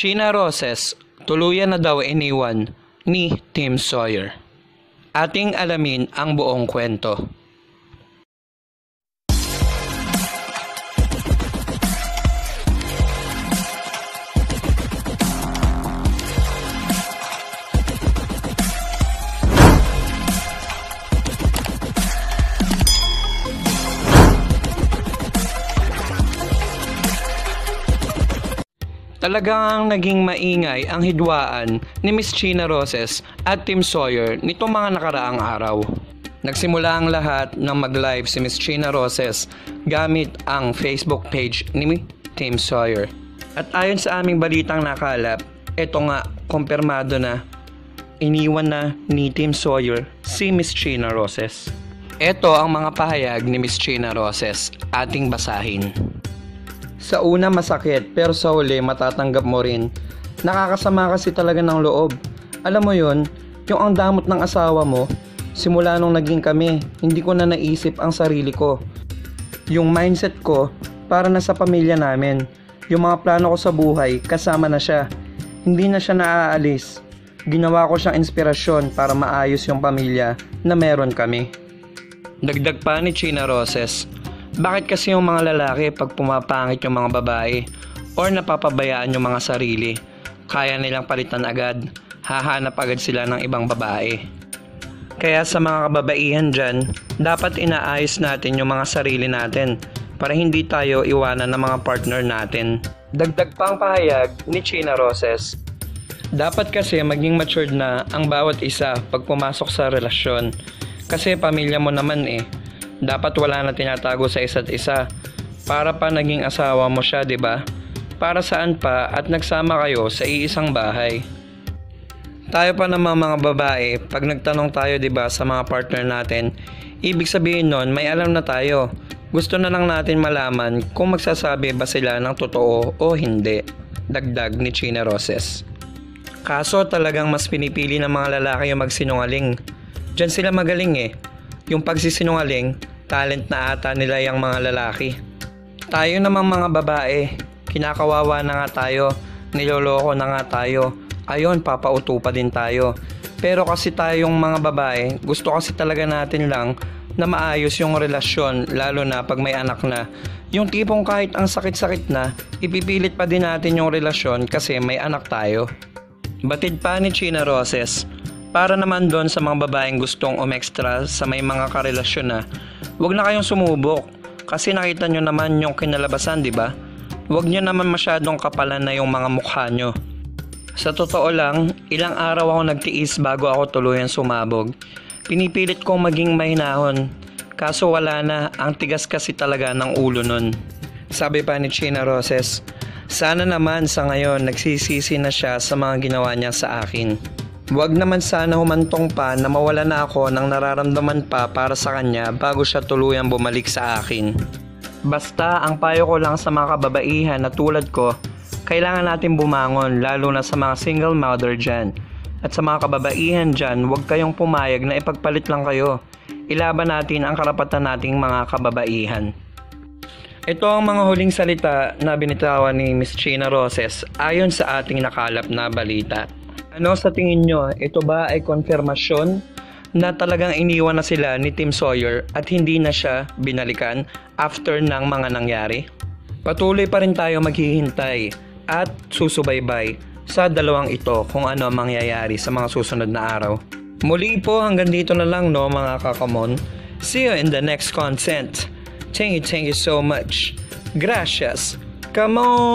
China Roses, tuluyan na daw iniwan ni Tim Sawyer. Ating alamin ang buong kwento. Talagang naging maingay ang hidwaan ni Miss China Roses at Tim Sawyer nitong mga nakaraang araw. Nagsimula ang lahat ng mag-live si Miss China Roses gamit ang Facebook page ni Tim Sawyer. At ayon sa aming balitang nakalap, ito nga, kumpirmado na iniwan na ni Tim Sawyer si Miss China Roses. Ito ang mga pahayag ni Miss China Roses, ating basahin. Sa una masakit pero sa huli matatanggap mo rin. Nakakasama kasi talaga ng loob. Alam mo yon, yung ang damot ng asawa mo, simula nung naging kami, hindi ko na naisip ang sarili ko. Yung mindset ko, para na sa pamilya namin. Yung mga plano ko sa buhay, kasama na siya. Hindi na siya naaalis. Ginawa ko siyang inspirasyon para maayos yung pamilya na meron kami. Dagdag pa ni China Roses, bakit kasi yung mga lalaki pag pumapangit yung mga babae or napapabayaan yung mga sarili, kaya nilang palitan agad, hahanap agad sila ng ibang babae. Kaya sa mga kababaihan dyan, dapat inaayos natin yung mga sarili natin para hindi tayo iwanan ng mga partner natin. Dagdag pang pahayag ni China Roses. Dapat kasi maging matured na ang bawat isa pag pumasok sa relasyon. Kasi pamilya mo naman eh dapat wala na tinatago sa isa't isa. Para pa naging asawa mo siya, 'di ba? Para saan pa at nagsama kayo sa iisang bahay. Tayo pa naman mga babae, pag nagtanong tayo 'di ba sa mga partner natin, ibig sabihin nun may alam na tayo. Gusto na lang natin malaman kung magsasabi ba sila ng totoo o hindi. Dagdag ni China Roses. Kaso talagang mas pinipili ng mga lalaki yung magsinungaling. Diyan sila magaling eh. Yung pagsisinungaling, talent na ata nila yung mga lalaki. Tayo namang mga babae, kinakawawa na nga tayo, niloloko na nga tayo. Ayon, papauto pa din tayo. Pero kasi tayong mga babae, gusto kasi talaga natin lang na maayos yung relasyon lalo na pag may anak na. Yung tipong kahit ang sakit-sakit na, ipipilit pa din natin yung relasyon kasi may anak tayo. Batid pa ni China Roses, para naman doon sa mga babaeng gustong umextra sa may mga karelasyon na, huwag na kayong sumubok kasi nakita nyo naman yung kinalabasan, di ba? Huwag nyo naman masyadong kapalan na yung mga mukha nyo. Sa totoo lang, ilang araw ako nagtiis bago ako tuluyan sumabog. Pinipilit kong maging mahinahon, kaso wala na, ang tigas kasi talaga ng ulo nun. Sabi pa ni China Roses, sana naman sa ngayon nagsisisi na siya sa mga ginawa niya sa akin. Huwag naman sana humantong pa na mawala na ako ng nararamdaman pa para sa kanya bago siya tuluyang bumalik sa akin. Basta ang payo ko lang sa mga kababaihan na tulad ko, kailangan natin bumangon lalo na sa mga single mother dyan. At sa mga kababaihan dyan, huwag kayong pumayag na ipagpalit lang kayo. Ilaban natin ang karapatan nating mga kababaihan. Ito ang mga huling salita na binitawan ni Miss China Roses ayon sa ating nakalap na balita. Ano sa tingin nyo, ito ba ay konfirmasyon na talagang iniwan na sila ni Tim Sawyer at hindi na siya binalikan after ng mga nangyari? Patuloy pa rin tayo maghihintay at susubaybay sa dalawang ito kung ano ang mangyayari sa mga susunod na araw. Muli po hanggang dito na lang no mga kakamon. See you in the next content. Thank you, thank you so much. Gracias. Come on!